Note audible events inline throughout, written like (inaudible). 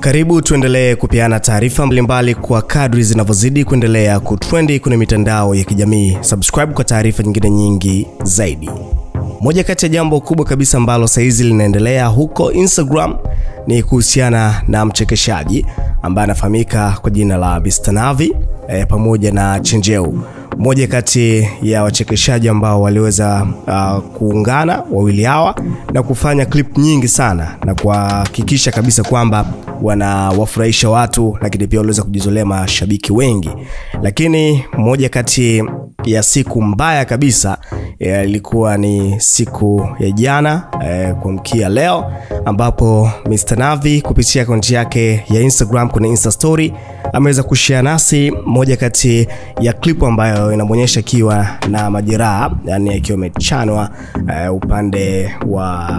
Karibu tuendelee kupeana taarifa mbalimbali kwa kadri zinavyozidi kuendelea kutrendi kwenye mitandao ya kijamii. Subscribe kwa taarifa nyingine nyingi zaidi. Moja kati ya jambo kubwa kabisa ambalo saizi linaendelea huko Instagram ni kuhusiana na mchekeshaji ambaye anafahamika kwa jina la Mr Navi e, pamoja na Chenjeu moja kati ya wachekeshaji ambao waliweza uh, kuungana wawili hawa na kufanya clip nyingi sana na kuhakikisha kabisa kwamba wanawafurahisha watu, lakini pia waliweza kujizolea mashabiki wengi. Lakini moja kati ya siku mbaya kabisa ilikuwa ni siku ya jana eh, kuamkia leo ambapo Mr Navi kupitia akaunti yake ya Instagram kwenye Insta story ameweza kushare nasi moja kati ya klipu ambayo inamwonyesha akiwa na majeraha, yani akiwa amechanwa eh, upande wa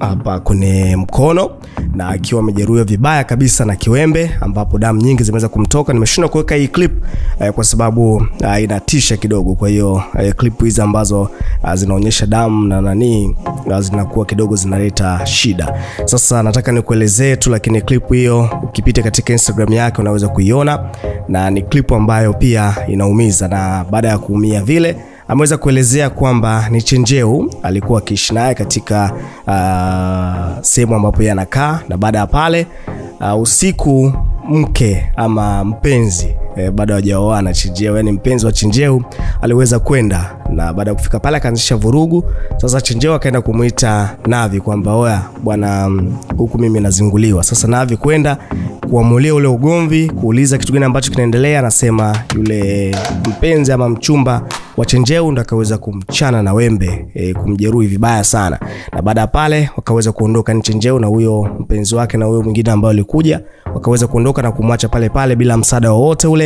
hapa kwenye mkono na akiwa amejeruhiwa vibaya kabisa na kiwembe ambapo damu nyingi zimeweza kumtoka. Nimeshindwa kuweka hii clip eh, kwa sababu eh, inatisha kidogo. Kwa hiyo eh, clip hizi ambazo eh, zinaonyesha damu na nani eh, zinakuwa kidogo zinaleta shida. Sasa nataka nikuelezee tu, lakini clip hiyo ukipita katika Instagram yake unaweza kuiona, na ni clip ambayo pia inaumiza, na baada ya kuumia vile ameweza kuelezea kwamba ni Chenjeu alikuwa akiishi naye katika uh, sehemu ambapo yeye anakaa, na baada ya pale uh, usiku mke ama mpenzi e, baada hawajaoana Chinjeu, yani mpenzi wa Chinjeu aliweza kwenda na baada ya kufika pale akaanzisha vurugu. Sasa Chinjeu akaenda kumuita Navi kwamba oya bwana, huku mimi nazinguliwa. Sasa Navi kwenda kuamulia ule ugomvi, kuuliza kitu gani ambacho kinaendelea. Anasema yule mpenzi ama mchumba wa Chenjeu ndo akaweza kumchana na wembe e, kumjeruhi vibaya sana, na baada ya pale wakaweza kuondoka ni Chenjeu na huyo mpenzi wake na huyo mwingine ambao alikuja wakaweza kuondoka na kumwacha pale pale bila msaada wowote ule,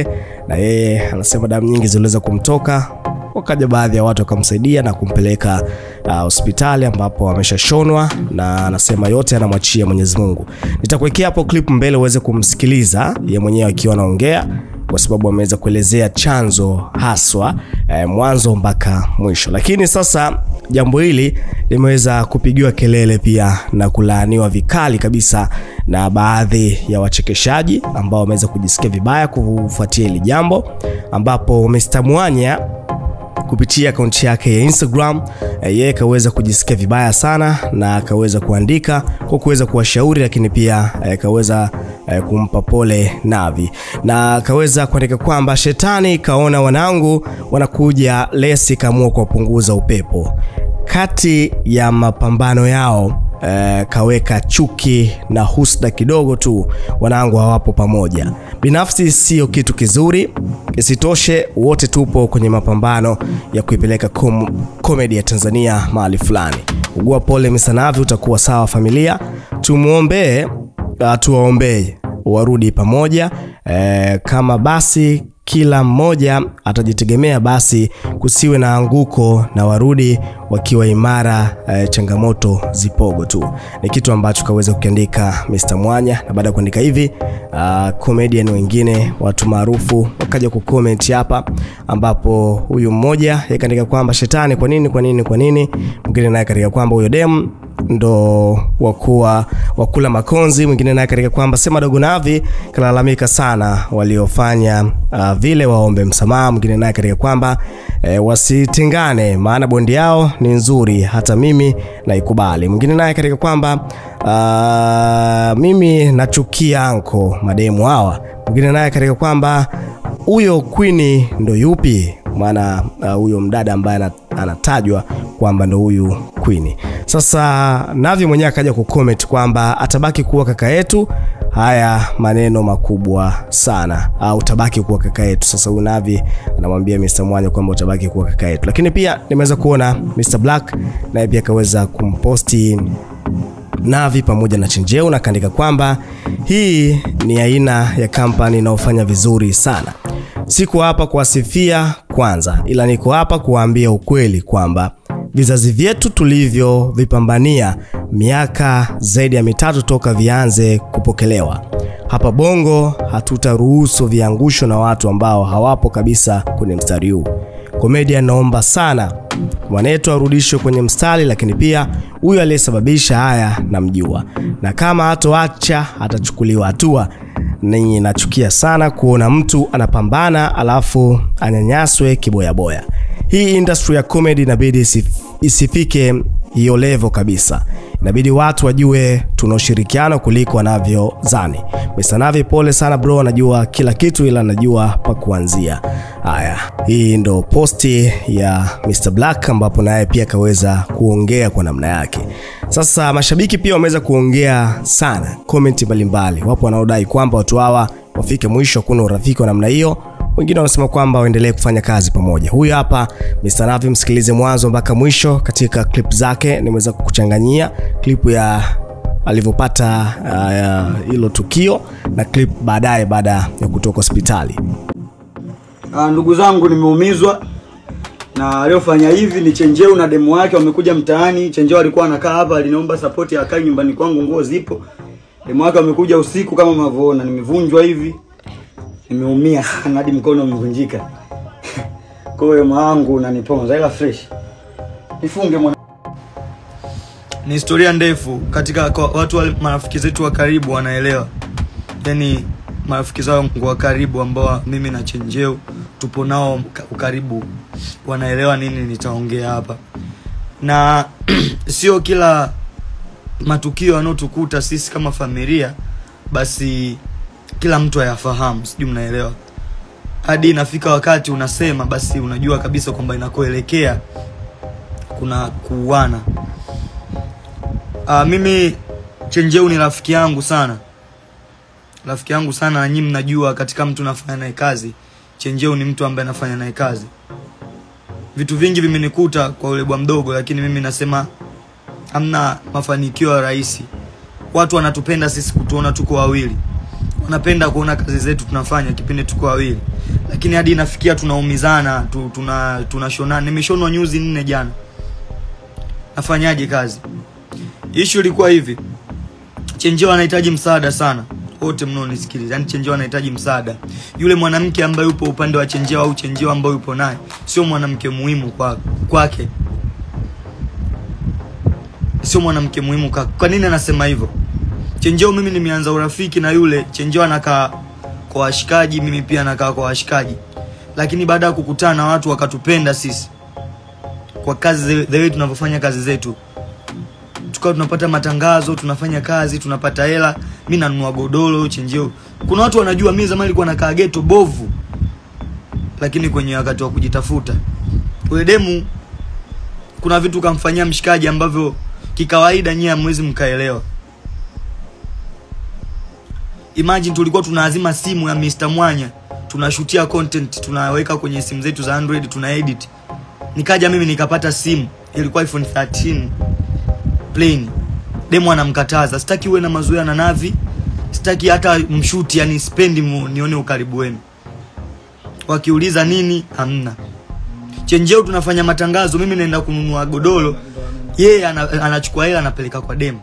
na yeye anasema damu nyingi ziliweza kumtoka wakaja baadhi ya watu wakamsaidia na kumpeleka hospitali uh, ambapo ameshashonwa na anasema yote anamwachia Mwenyezi Mungu. Nitakuwekea hapo clip mbele uweze kumsikiliza ye mwenyewe akiwa anaongea, kwa sababu ameweza kuelezea chanzo haswa eh, mwanzo mpaka mwisho. Lakini sasa jambo hili limeweza kupigiwa kelele pia na kulaaniwa vikali kabisa na baadhi ya wachekeshaji ambao wameweza kujisikia vibaya kufuatia hili jambo, ambapo Mr Mwanya kupitia akaunti yake ya Instagram yeye akaweza kujisikia vibaya sana na akaweza kuandika kwa kuweza kuwashauri, lakini pia akaweza kumpa pole Navi. Na akaweza kuandika kwamba shetani kaona wanangu wanakuja, lesi kaamua kuwapunguza upepo kati ya mapambano yao. Uh, kaweka chuki na husda kidogo tu, wanangu hawapo pamoja. Binafsi sio kitu kizuri. Isitoshe wote tupo kwenye mapambano ya kuipeleka kom komedi ya Tanzania mahali fulani. Ugua pole Misanavi, utakuwa sawa. Familia tumwombee, uh, tuwaombee warudi pamoja. Uh, kama basi kila mmoja atajitegemea basi kusiwe na anguko na warudi wakiwa imara. E, changamoto zipogo tu, ni kitu ambacho kaweza kukiandika Mr Mwanya, na baada ya kuandika hivi uh, comedian wengine watu maarufu wakaja kucomment hapa, ambapo huyu mmoja yakaandika kwamba shetani, kwa nini kwa nini kwa nini, mwingine naye kaandika kwamba huyo dem ndo wakuwa wakula makonzi. Mwingine naye katika kwamba sema dogo Navi kalalamika sana waliofanya uh, vile waombe msamaha. Mwingine naye katika kwamba e, wasitengane maana bondi yao ni nzuri, hata mimi naikubali. Mwingine naye katika kwamba uh, mimi nachukia anko mademu hawa. Mwingine naye katika kwamba huyo kwini ndo yupi? Maana huyo uh, mdada ambaye anatajwa kwamba ndo huyu Queen. Sasa Navi mwenyewe akaja kucomment kwamba atabaki kuwa kaka yetu. Haya maneno makubwa sana, au utabaki kuwa kaka yetu. Sasa huyu Navi anamwambia Mr Mwanya kwamba utabaki kuwa kaka yetu, lakini pia nimeweza kuona Mr Black naye pia akaweza kumposti Navi pamoja na Chenjeu na kaandika kwamba hii ni aina ya kampani inayofanya vizuri sana. Siko hapa kuwasifia kwanza, ila niko hapa kuwaambia ukweli kwamba vizazi vyetu tulivyovipambania miaka zaidi ya mitatu toka vianze kupokelewa hapa Bongo, hatutaruhusu viangusho na watu ambao hawapo kabisa kwenye mstari huu. Komedia, naomba sana mwanetu arudishwe kwenye mstari, lakini pia huyo aliyesababisha haya namjua, na kama hatoacha atachukuliwa hatua. Ninyi nachukia sana kuona mtu anapambana alafu anyanyaswe kiboyaboya. Hii industry ya comedy inabidi isifike hiyo level kabisa. Inabidi watu wajue tuna ushirikiano kuliko wanavyozani. Mr. Navi, pole sana bro, anajua kila kitu ila anajua pa kuanzia. Haya, hii ndo posti ya Mr. Black ambapo naye pia akaweza kuongea kwa namna yake. Sasa mashabiki pia wameweza kuongea sana, komenti mbalimbali. Wapo wanaodai kwamba watu hawa wafike mwisho, kuna urafiki wa namna hiyo wengine wanasema kwamba waendelee kufanya kazi pamoja. Huyu hapa Mr. Navi, msikilize mwanzo mpaka mwisho katika clip zake. Nimeweza kukuchanganyia clip ya alivyopata hilo uh, tukio na clip baadaye baada ya kutoka hospitali. Ah, ndugu zangu nimeumizwa na aliyofanya hivi ni Chenjeu na demu wake wamekuja mtaani. Chenjeu alikuwa anakaa hapa, aliniomba support akae nyumbani kwangu, nguo zipo. Demu wake wamekuja usiku kama mnavyoona, nimevunjwa hivi nimeumia hadi mkono umevunjika. Kwa hiyo maangu unaniponza ila fresh. Nifunge mwana. Ni historia ndefu katika kwa watu wa marafiki zetu wa karibu wanaelewa. Yaani marafiki zangu wa karibu ambao mimi na Chenjeo tupo nao ukaribu wanaelewa nini nitaongea hapa. Na (clears throat) sio kila matukio yanayotukuta sisi kama familia basi kila mtu ayafahamu, sijui mnaelewa. Hadi inafika wakati unasema, basi unajua kabisa kwamba inakoelekea kuna kuuana. Uh, mimi Chenjeu ni rafiki yangu sana, rafiki yangu sana, na nyinyi mnajua katika mtu nafanya naye kazi, Chenjeu ni mtu ambaye anafanya naye kazi. Vitu vingi vimenikuta kwa ule mdogo, lakini mimi nasema hamna mafanikio ya rahisi. Watu wanatupenda sisi kutuona tuko wawili wanapenda kuona kazi zetu tunafanya kipindi tuko wawili, lakini hadi inafikia tunaumizana tu, tuna tunashonana. Nimeshonwa nyuzi nne jana, nafanyaje kazi? Issue ilikuwa hivi, Chenjeo anahitaji msaada sana, wote mnaonisikiliza, yani Chenjeo anahitaji msaada. Yule mwanamke ambaye yupo upande wa Chenjeo au Chenjeo ambaye yupo naye sio mwanamke muhimu kwake kwa sio mwanamke muhimu kwa. Kwa nini anasema hivyo? Chenjeo mimi nimeanza urafiki na yule. Chenjeo anakaa kwa washikaji, mimi pia nakaa kwa washikaji, lakini baada ya kukutana na watu wakatupenda sisi. Kwa kazi the way tunavyofanya kazi zetu, tukawa tunapata matangazo, tunafanya kazi, tunapata hela, mi nanunua godoro. Chenjeo, kuna watu wanajua mimi zamani nilikuwa nakaa geto bovu, lakini kwenye wakati wa kujitafuta. Ule demu, kuna vitu kamfanyia mshikaji ambavyo kikawaida nyie hamwezi mkaelewa. Imagine tulikuwa tunaazima simu ya Mr. Mwanya, tunashutia content, tunaweka kwenye simu zetu za Android, tuna edit. Nikaja mimi nikapata simu, ilikuwa iPhone 13 plain. Demo anamkataza, sitaki uwe na mazoea na Navi, sitaki hata mshuti, yani spendi nione ukaribu wenu. Wakiuliza nini, hamna. Chenjeo tunafanya matangazo, mimi naenda kununua godoro, yeye yeah, anachukua hela anapeleka kwa demo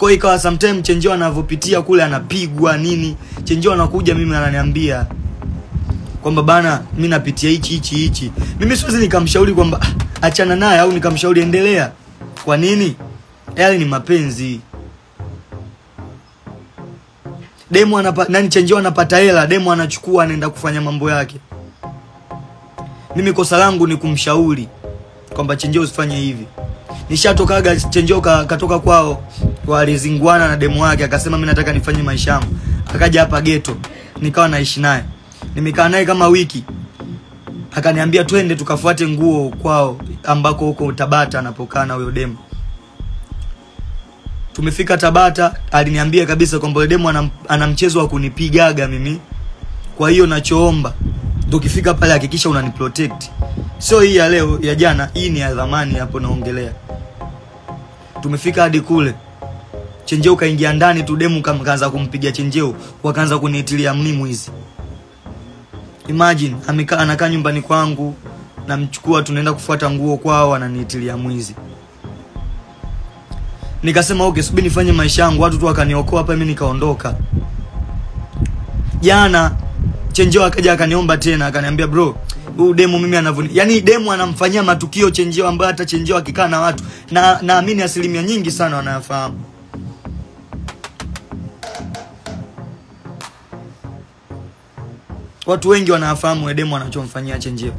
kwa hiyo ikawa sometime Chenjeo anavyopitia kule anapigwa nini, Chenjeo anakuja mimi ananiambia kwamba bana, mimi napitia hichi hichi hichi. Mimi siwezi nikamshauri kwamba achana naye au nikamshauri endelea. Kwa nini? Yale ni mapenzi. Demo anapa, nani, Chenjeo anapata hela, demo anachukua anaenda kufanya mambo yake. Mimi kosa langu ni kumshauri kwamba Chenjeo usifanye hivi. Nishatokaga Chenjeo katoka kwao walizingwana na demu wake, akasema mimi nataka nifanye maisha yangu. Akaja hapa geto, nikawa naishi naye, nimekaa naye kama wiki, akaniambia twende tukafuate nguo kwao ambako huko Tabata anapokaa na huyo demu. Tumefika Tabata, aliniambia kabisa kwamba demu ana, ana mchezo wa kunipigaga mimi, kwa hiyo nachoomba ndio ukifika pale hakikisha unaniprotect. Sio hii ya leo ya jana, hii ni ya zamani hapo naongelea. Tumefika hadi kule Chenjeo kaingia ndani tu, demu kaanza kumpiga Chenjeo, wakaanza kuniitilia mlimu hizi. Imagine amekaa anakaa nyumbani kwangu, namchukua tunaenda kufuata nguo kwao, ananiitilia mwizi. Nikasema okay, subiri nifanye maisha yangu, watu tu wakaniokoa hapa, mimi nikaondoka. Jana Chenjeo akaja akaniomba tena, akaniambia bro, huyu demu mimi anavuni yani demu anamfanyia matukio chenjeo ambayo hata chenjeo akikaa na watu na naamini asilimia nyingi sana wanayafahamu watu wengi wanafahamu edemu anachomfanyia chenjeo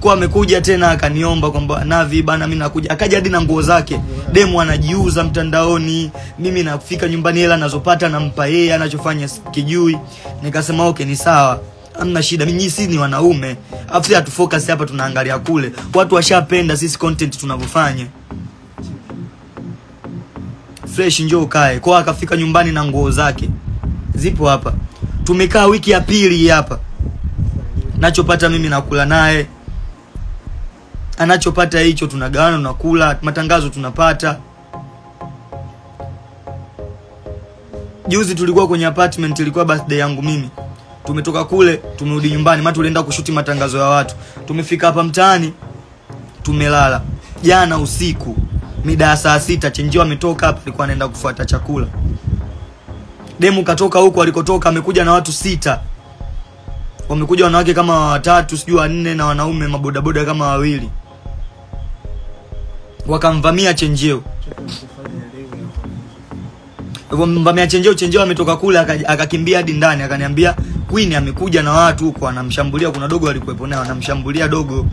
kwa amekuja tena akaniomba kwamba navi bana mimi nakuja. Akaja hadi na nguo zake. Demu anajiuza mtandaoni. Mimi nafika nyumbani hela anazopata nampa yeye anachofanya kijui nikasema okay ni sawa. Hamna shida. Mimi sisi ni wanaume. Afu sisi hatufocus hapa tunaangalia kule. Watu washapenda sisi content tunavyofanya. Fresh njoo ukae. Kwa akafika nyumbani na nguo zake. Zipo hapa tumekaa wiki ya pili hapa. Nachopata mimi nakula naye. Anachopata hicho tunagawana tunakula matangazo tunapata. Juzi tulikuwa kwenye apartment ilikuwa birthday yangu mimi. Tumetoka kule tumerudi nyumbani. Maana tulienda kushuti matangazo ya watu. Tumefika hapa mtaani tumelala. Jana usiku mida saa sita chenjio ametoka hapa alikuwa anaenda kufuata chakula demu katoka huko alikotoka amekuja na watu sita. Wamekuja wanawake kama watatu sijui wanne na wanaume mabodaboda kama wawili. Wakamvamia chenjeo. Mvamia chenjeo chenjeo ametoka kule aka- akakimbia hadi ndani akaniambia queen amekuja na watu huko anamshambulia. Kuna dogo alikuwepo naye anamshambulia dogo.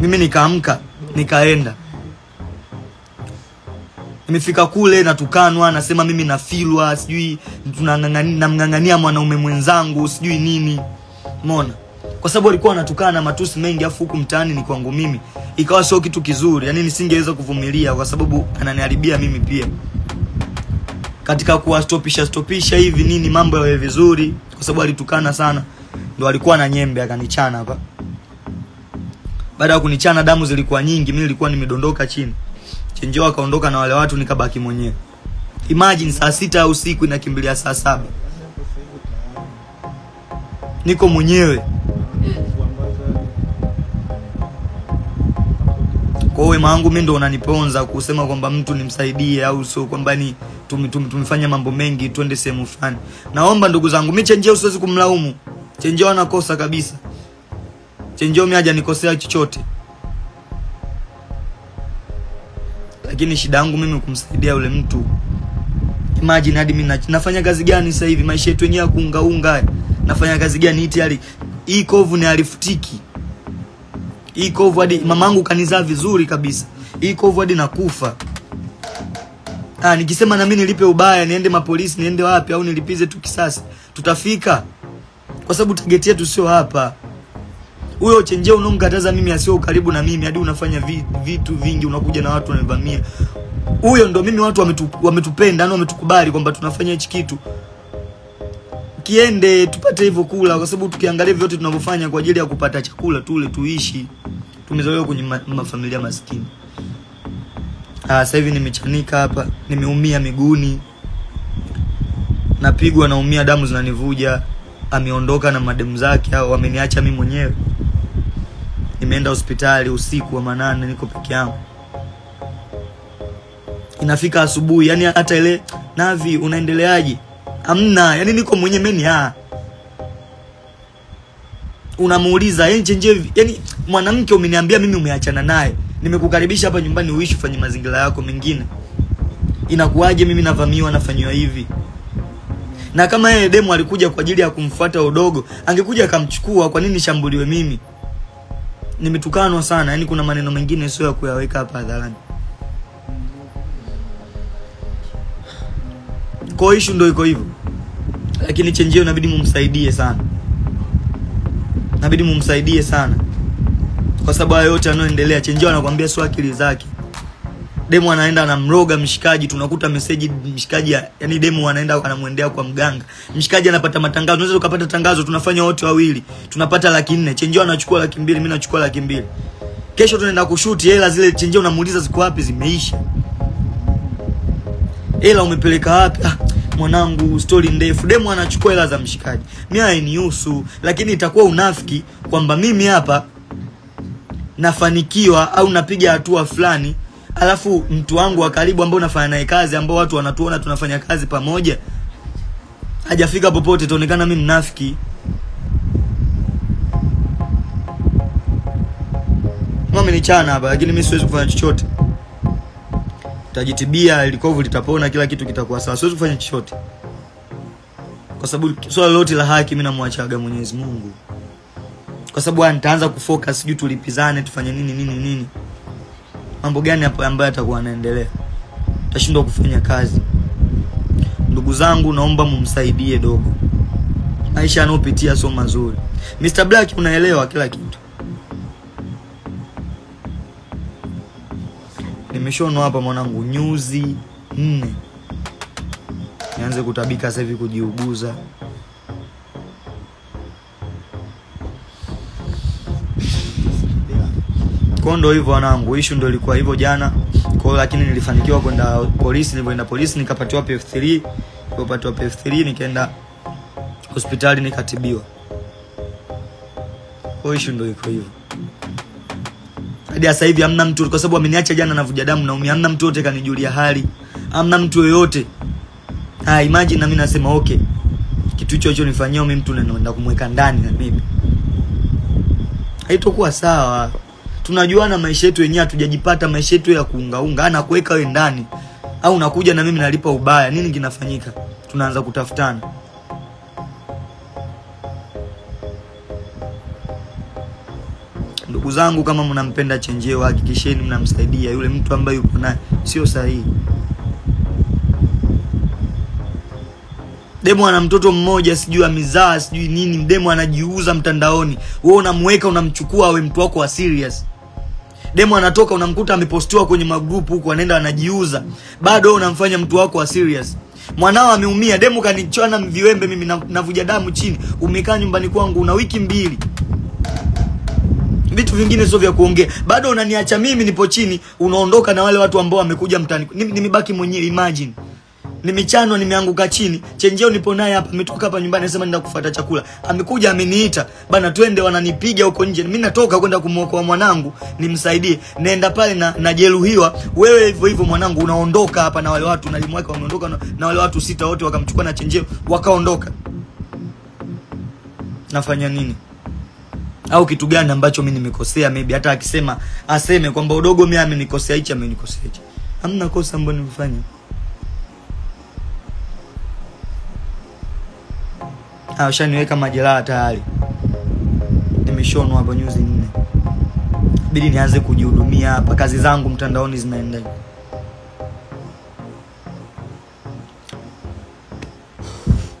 Mimi nikaamka nikaenda nimefika kule natukanwa nasema mimi nafilwa sijui namng'ang'ania mwanaume mwenzangu sijui nini. Mona kwa sababu alikuwa anatukana matusi mengi afu huku mtaani ni kwangu mimi. Ikawa sio kitu kizuri yani nisingeweza kuvumilia kwa sababu ananiharibia mimi pia. Katika kuwastopisha stopisha hivi nini mambo yawe vizuri kwa sababu alitukana sana. Ndo alikuwa na nyembe akanichana hapa. Baada ya kunichana damu zilikuwa nyingi mimi nilikuwa nimedondoka chini chenjeo akaondoka na wale watu nikabaki mwenyewe. Imagine saa sita ya usiku inakimbilia saa saba. Niko mwenyewe. Kwa wema wangu mi ndo unaniponza kusema kwamba mtu nimsaidie au sio kwamba ni tumi- tum, tumefanya mambo mengi twende sehemu fulani. Naomba ndugu zangu mi chenjeo siwezi kumlaumu. Chenjeo anakosa kabisa. Chenjeo mi hajanikosea chochote lakini shida yangu mimi kumsaidia yule mtu imagine hadi mimi nafanya kazi gani sasa hivi? Maisha yetu yenyewe kuunga kuungaunga nafanya kazi gani? Hii tayari hii kovu ni alifutiki hii kovu hadi mamangu kanizaa vizuri kabisa. Hii kovu hadi nakufa. Ah, nikisema na mimi nilipe ubaya niende mapolisi niende wapi au nilipize tu kisasi tutafika? Kwa sababu target yetu sio hapa huyo chenjeo unaomkataza mimi asio karibu na mimi hadi unafanya vitu vingi unakuja na watu wanavamia huyo ndo mimi watu wametu, wametupenda yani wametukubali kwamba tunafanya hichi kitu. Kiende tupate hivyo kula kwa sababu tukiangalia vyote tunavyofanya kwa ajili ya kupata chakula tule tuishi. Tumezaliwa kwenye ma, mafamilia maskini. Ah, sasa hivi nimechanika hapa nimeumia miguuni. Napigwa naumia damu zinanivuja. Ameondoka na mademu zake au ameniacha mimi mwenyewe nimeenda hospitali usiku wa manane niko peke yangu. Inafika asubuhi yani hata ile navi unaendeleaje? Amna yani niko mwenye meni ha unamuuliza yani chenje yani mwanamke umeniambia mimi umeachana naye. Nimekukaribisha hapa nyumbani uishi ufanye mazingira yako mengine. Inakuwaje mimi navamiwa nafanyiwa hivi? Na kama yeye demu alikuja kwa ajili ya kumfuata udogo angekuja akamchukua kwa nini shambuliwe mimi nimetukanwa sana yani kuna maneno mengine sio ya kuyaweka hapa hadharani. Ko ishu ndo iko hivyo. Lakini chenjeo inabidi mumsaidie sana. Inabidi mumsaidie sana. Kwa sababu haya yote yanayoendelea chenjeo anakuambia sio akili zake demu anaenda anamroga mshikaji tunakuta meseji mshikaji ya- yani demu anaenda anamwendea kwa mganga. Mshikaji anapata matangazo unaweza ukapata tangazo tunafanya wote wawili. Tunapata laki nne. Chenjio anachukua laki mbili mi nachukua laki mbili. Kesho tunaenda kushuti hela zile chenjio unamuuliza ziko wapi zimeisha. Hela umepeleka wapi? Ah, mwanangu stori ndefu. Demu anachukua hela za mshikaji. Mi hainihusu lakini itakuwa unafiki kwamba mimi hapa nafanikiwa au napiga hatua fulani alafu mtu wangu wa karibu ambao nafanya naye kazi ambao watu wanatuona tunafanya kazi pamoja hajafika popote taonekana mi mnafiki. Imenichana hapa lakini mi siwezi kufanya chochote. Tajitibia likovu litapona kila kitu kitakuwa sawa. Siwezi kufanya chochote. Kwa sababu swala lote la haki mimi namwachaga mwenyezi mungu. Kwa sababu haya nitaanza kufocus sijui tulipizane tufanye nini nini nini mambo gani ambayo atakuwa anaendelea tashindwa kufanya kazi. Ndugu zangu naomba mumsaidie dogo. Maisha anayopitia sio mazuri. Mr. Black unaelewa kila kitu. Nimeshona hapa mwanangu nyuzi nne. Nianze kutabika sasa hivi kujiuguza kwao ndo hivyo wanangu. Ishu ndo ilikuwa hivyo jana. Kwao lakini nilifanikiwa kwenda polisi nilivyoenda polisi nikapatiwa pf3 nilipopatiwa pf3 nikaenda hospitali nikatibiwa. Kwao ishu ndo iko hivyo. Hadi sasa hivi hamna mtu kwa sababu ameniacha jana navuja damu naumia hamna mtu yote kanijulia hali. Hamna mtu yoyote. Ah imagine na mimi nasema okay kitu hicho hicho nifanyia mimi mtu naenda kumweka ndani na mimi. Haitokuwa sawa tunajuana maisha yetu yenyewe hatujajipata maisha yetu ya kuungaunga. Ana we ndani au nakuja na mimi nalipa ubaya nini kinafanyika? Tunaanza kutafutana. Ndugu zangu kama mnampenda chenjeo hakikisheni mnamsaidia. Yule mtu ambaye yupo naye sio sahihi. Demo ana mtoto mmoja sijui amizaa sijui nini. Demo anajiuza mtandaoni. Wewe unamweka unamchukua awe mtu wako wa serious demu anatoka unamkuta amepostiwa kwenye magrupu huko anaenda anajiuza. Bado unamfanya mtu wako wa serious. Mwanao ameumia demu kanichana viwembe mimi navuja damu chini. Umekaa nyumbani kwangu una wiki mbili. Vitu vingine sio vya kuongea. Bado unaniacha mimi nipo chini unaondoka na wale watu ambao wamekuja mtani nimebaki mwenyewe imagine nimechanwa nimeanguka chini. Chenjeo nipo naye hapa. Ametoka hapa nyumbani anasema nenda kufuata chakula. Amekuja ameniita. Bana twende wananipiga huko nje. Mimi natoka kwenda kumwokoa mwanangu. Nimsaidie. Naenda pale na najeruhiwa wewe hivyo hivyo mwanangu unaondoka hapa na wale watu. Nalimweka wameondoka na, na wale watu sita wote wakamchukua na chenjeo wakaondoka. Nafanya nini? Au kitu gani ambacho mi nimekosea? Maybe hata akisema aseme kwamba udogo mi amenikosea hichi amenikosea hichi. Hamna kosa ambayo nimefanya Ushaniweka majeraha tayari. Nimeshonwa hapo nyuzi nne. Bidi nianze kujihudumia hapa. Kazi zangu mtandaoni zinaenda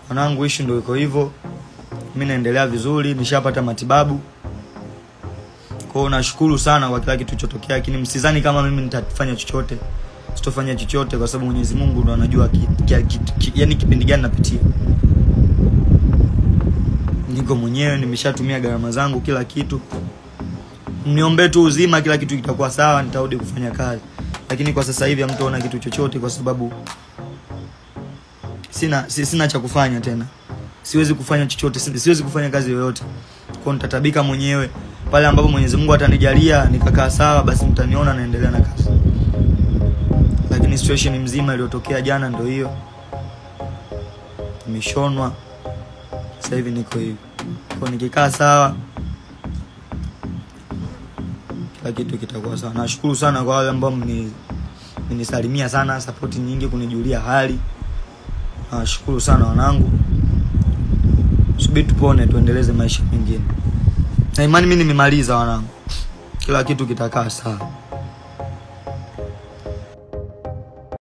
mwanangu ishi ndo iko hivyo. Mi naendelea vizuri nishapata matibabu. Kwao nashukuru sana kwa kila kitu chotokea lakini msizani kama mimi nitafanya chochote. Sitofanya chochote kwa sababu mwenyezi mungu ndo anajua yani kipindi gani napitia niko mwenyewe nimeshatumia gharama zangu kila kitu. Mniombee tu uzima kila kitu kitakuwa sawa nitarudi kufanya kazi. Lakini kwa sasa hivi hamtaona kitu chochote kwa sababu sina si- sina cha kufanya tena. Siwezi kufanya chochote si- siwezi kufanya kazi yoyote. Kwao nitatabika mwenyewe. Pale ambapo mwenyezi mungu atanijalia nikakaa sawa basi mtaniona naendelea na kazi. Lakini situation mzima iliyotokea jana ndio hiyo. Nimeshonwa sasa hivi niko hivi. Kwa nikikaa sawa kila kitu kitakuwa sawa. Nashukuru sana kwa wale ambao mnisalimia sana sapoti nyingi kunijulia hali. Nawashukuru sana wanangu. Subiri tupone tuendeleze maisha mengine. Na imani mi nimemaliza wanangu. Kila kitu kitakaa sawa